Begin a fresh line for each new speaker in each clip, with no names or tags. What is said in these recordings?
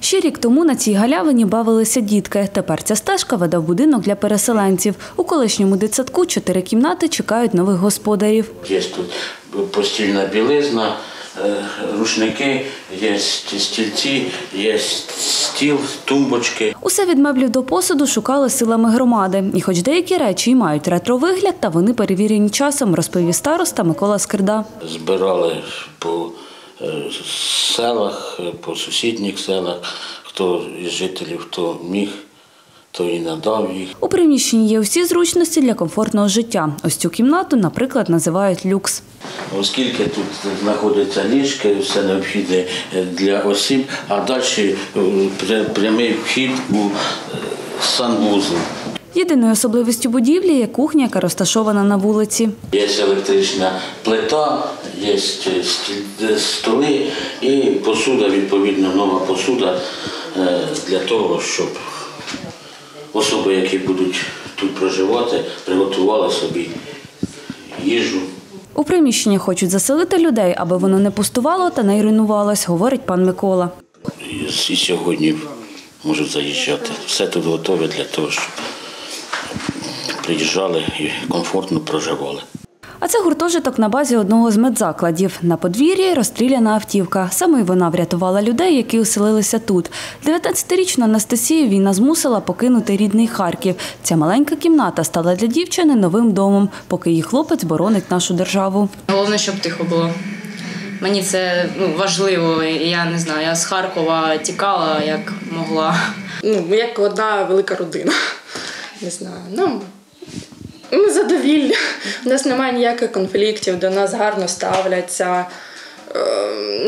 Ще рік тому на цій галявині бавилися дітки. Тепер ця стежка веде в будинок для переселенців. У колишньому дитсадку чотири кімнати чекають нових господарів.
Є тут постільна білизна, е, рушники, є стільці, є стіл, тумбочки.
Усе від меблів до посуду шукали силами громади. І хоч деякі речі й мають ретро-вигляд, та вони перевірені часом, розповів староста Микола Скирда.
Збирали по селах, е, по сусідніх селах, хто із жителів, хто міг, то і надав їх.
У приміщенні є усі зручності для комфортного життя. Ось цю кімнату, наприклад, називають люкс.
Оскільки тут знаходяться ліжки, все необхідне для осіб, а далі е, прямий вхід у е, санвузол.
Єдиною особливістю будівлі є кухня, яка розташована на вулиці.
Є електрична плита, є столи і посуда, відповідно, нова посуда е, для того, щоб особи, які будуть тут проживати, приготували собі їжу.
У приміщення хочуть заселити людей, аби воно не пустувало та не руйнувалось, говорить пан Микола.
І, і сьогодні можуть заїжджати. Все тут готове для того, щоб приїжджали і комфортно проживали.
А це гуртожиток на базі одного з медзакладів. На подвір'ї розстріляна автівка. Саме вона врятувала людей, які оселилися тут. 19-річну Анастасію війна змусила покинути рідний Харків. Ця маленька кімната стала для дівчини новим домом, поки її хлопець боронить нашу державу.
Головне, щоб тихо було. Мені це ну, важливо. Я не знаю, я з Харкова тікала як могла.
ну, як одна велика родина. Не знаю. Ну, ми задовільні. У нас немає ніяких конфліктів, до нас гарно ставляться. Е,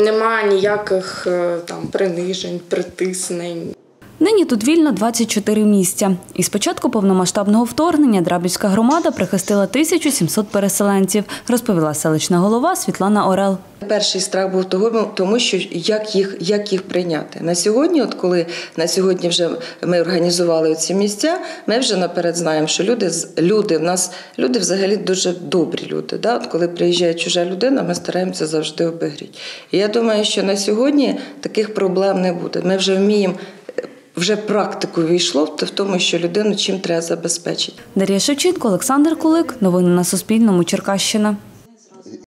Немає ніяких е, там принижень, притиснень.
Нині тут вільно 24 місця. І з початку повномасштабного вторгнення Драбівська громада прихистила 1700 переселенців, розповіла селищна голова Світлана Орел.
Перший страх був того, тому що як їх, як їх прийняти. На сьогодні, от коли на сьогодні вже ми організували ці місця, ми вже наперед знаємо, що люди люди в нас люди взагалі дуже добрі люди. Да? От коли приїжджає чужа людина, ми стараємося завжди обігріти. І я думаю, що на сьогодні таких проблем не буде. Ми вже вміємо. Вже практику війшло в тому, що людину чим треба забезпечити.
Дар'я Шевченко, Олександр Кулик. Новини на Суспільному. Черкащина.